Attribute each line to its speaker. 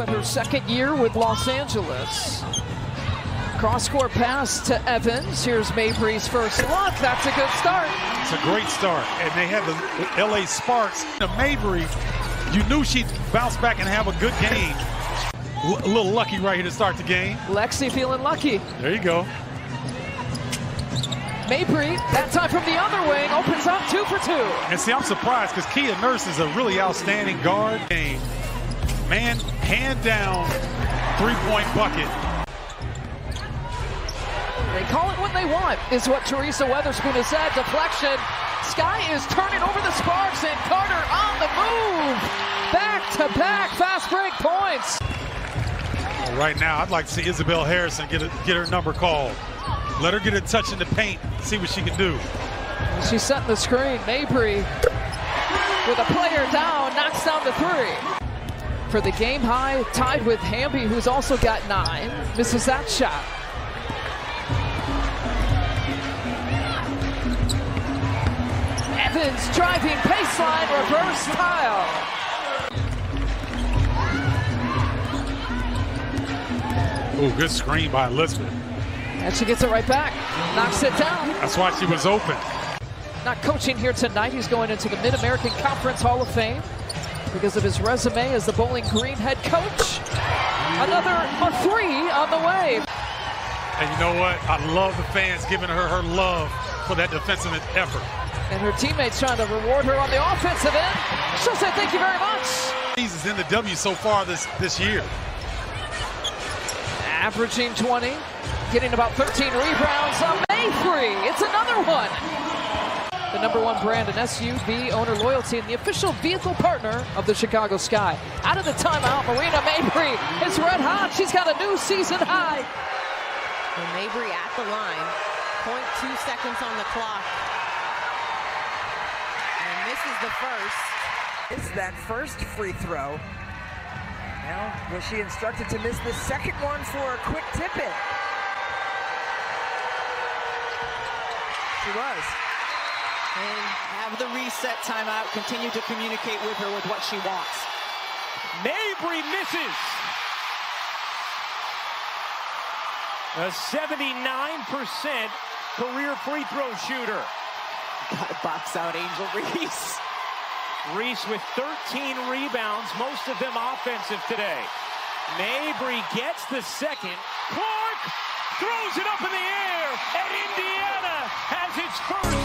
Speaker 1: but her second year with Los Angeles. Cross-court pass to Evans. Here's Mabrey's first look. That's a good start.
Speaker 2: It's a great start. And they have the LA Sparks. The Mabrey, you knew she'd bounce back and have a good game. A little lucky right here to start the game.
Speaker 1: Lexi feeling lucky.
Speaker 2: There you go.
Speaker 1: Mabrey, that time from the other wing, opens up two for two.
Speaker 2: And see, I'm surprised because Kia Nurse is a really outstanding guard. Game. Man, hand down, three-point bucket.
Speaker 1: They call it what they want, is what Teresa Weatherspoon has said. Deflection. Sky is turning over the Sparks, and Carter on the move. Back-to-back fast break points.
Speaker 2: Right now, I'd like to see Isabelle Harrison get, a, get her number called. Let her get a touch in the paint, see what she can do.
Speaker 1: She's setting the screen. Mabrey with a player down, knocks down the three. For the game high, tied with Hamby, who's also got nine. Misses that shot. Evans driving baseline, reverse tile.
Speaker 2: Ooh, good screen by Elizabeth.
Speaker 1: And she gets it right back. Knocks it down.
Speaker 2: That's why she was open.
Speaker 1: Not coaching here tonight. He's going into the Mid-American Conference Hall of Fame because of his resume as the Bowling Green head coach. Another three on the way.
Speaker 2: And you know what? I love the fans giving her her love for that defensive effort.
Speaker 1: And her teammates trying to reward her on the offensive end. She'll say thank you very much.
Speaker 2: He's in the W so far this, this year.
Speaker 1: Averaging 20, getting about 13 rebounds. A Mabrey, it's another one. The number one brand in SUV owner loyalty and the official vehicle partner of the Chicago Sky. Out of the timeout, Marina Mabrey is red hot. She's got a new season high.
Speaker 3: And Mabrey at the line. 0.2 seconds on the clock. And this is the first.
Speaker 4: It's that first free throw. Now, was she instructed to miss the second one for a quick tip in? She was.
Speaker 5: And have the reset timeout, continue to communicate with her with what she wants.
Speaker 6: Mabrey misses. A 79% career free throw shooter.
Speaker 5: Got to box out Angel Reese.
Speaker 6: Reese with 13 rebounds, most of them offensive today. Mabrey gets the second. Clark throws it up in the air, and Indiana has its first